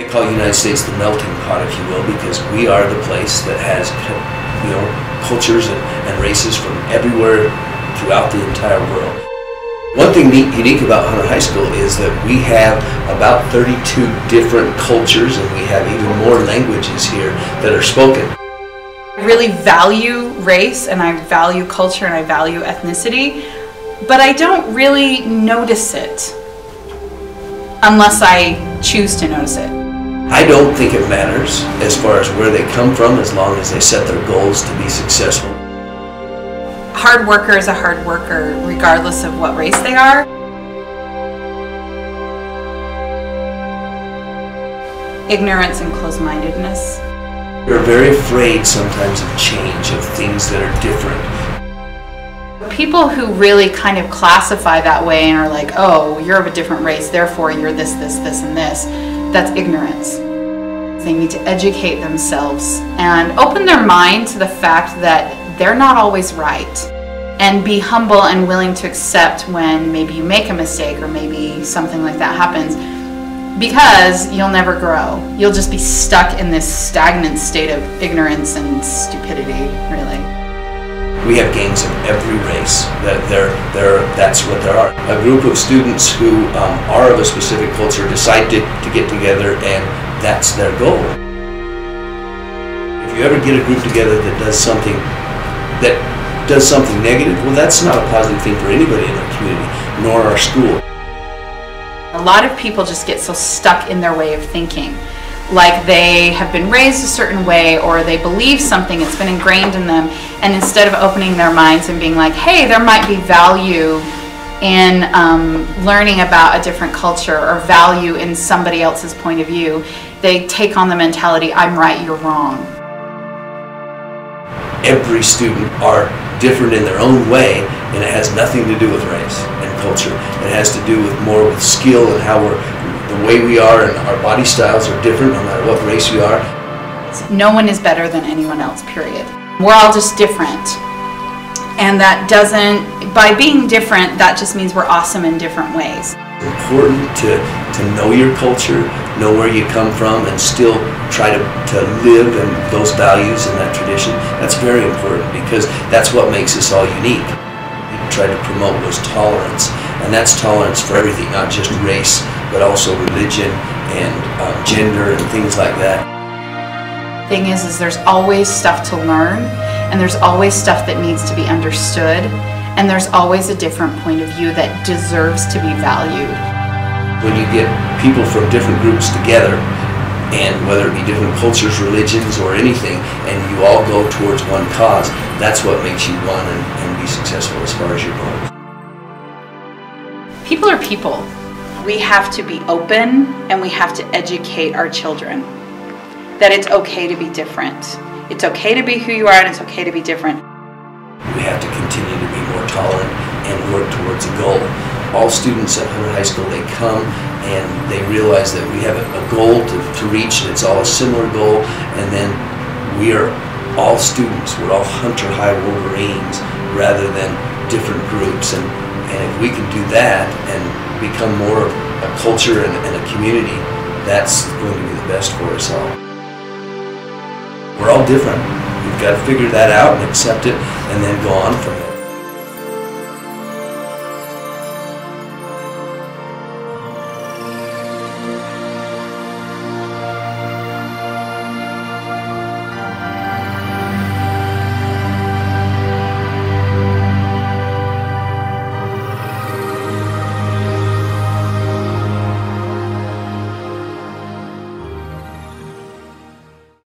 They call the United States the melting pot, if you will, because we are the place that has, you know, cultures and, and races from everywhere throughout the entire world. One thing neat, unique about Hunter High School is that we have about 32 different cultures and we have even more languages here that are spoken. I really value race and I value culture and I value ethnicity, but I don't really notice it unless I choose to notice it. I don't think it matters as far as where they come from as long as they set their goals to be successful. Hard worker is a hard worker regardless of what race they are. Ignorance and closed-mindedness. We're very afraid sometimes of change, of things that are different. People who really kind of classify that way and are like, oh, you're of a different race, therefore you're this, this, this, and this, that's ignorance. They need to educate themselves and open their mind to the fact that they're not always right. And be humble and willing to accept when maybe you make a mistake or maybe something like that happens because you'll never grow. You'll just be stuck in this stagnant state of ignorance and stupidity, really. We have gangs of every race. That they're, they're, that's what there are. A group of students who um, are of a specific culture decide to, to get together and that's their goal. If you ever get a group together that does something that does something negative, well that's not a positive thing for anybody in our community, nor our school. A lot of people just get so stuck in their way of thinking. Like they have been raised a certain way or they believe something, it's been ingrained in them, and instead of opening their minds and being like, hey, there might be value in um, learning about a different culture or value in somebody else's point of view, they take on the mentality, I'm right, you're wrong. Every student are different in their own way, and it has nothing to do with race and culture. It has to do with more with skill and how we're, the way we are and our body styles are different no matter what race we are. No one is better than anyone else, period. We're all just different. And that doesn't, by being different, that just means we're awesome in different ways. It's important to, to know your culture, know where you come from, and still try to, to live in those values and that tradition. That's very important because that's what makes us all unique. We try to promote was tolerance, and that's tolerance for everything, not just race, but also religion and um, gender and things like that. Thing is, is there's always stuff to learn, and there's always stuff that needs to be understood, and there's always a different point of view that deserves to be valued. When you get people from different groups together, and whether it be different cultures, religions, or anything, and you all go towards one cause, that's what makes you one and, and be successful as far as your goals. People are people. We have to be open and we have to educate our children that it's okay to be different. It's okay to be who you are and it's okay to be different. We have to continue to be more tolerant and work towards a goal. All students at Hunter High School, they come and they realize that we have a, goal to, to reach and it's all a similar goal and then we are all students, we're all Hunter High Wolverines rather than different groups and, and if we can do that and become more of a culture and, and a community, that's going to be the best for us all. We're all different. We've got to figure that out and accept it and then go on from there.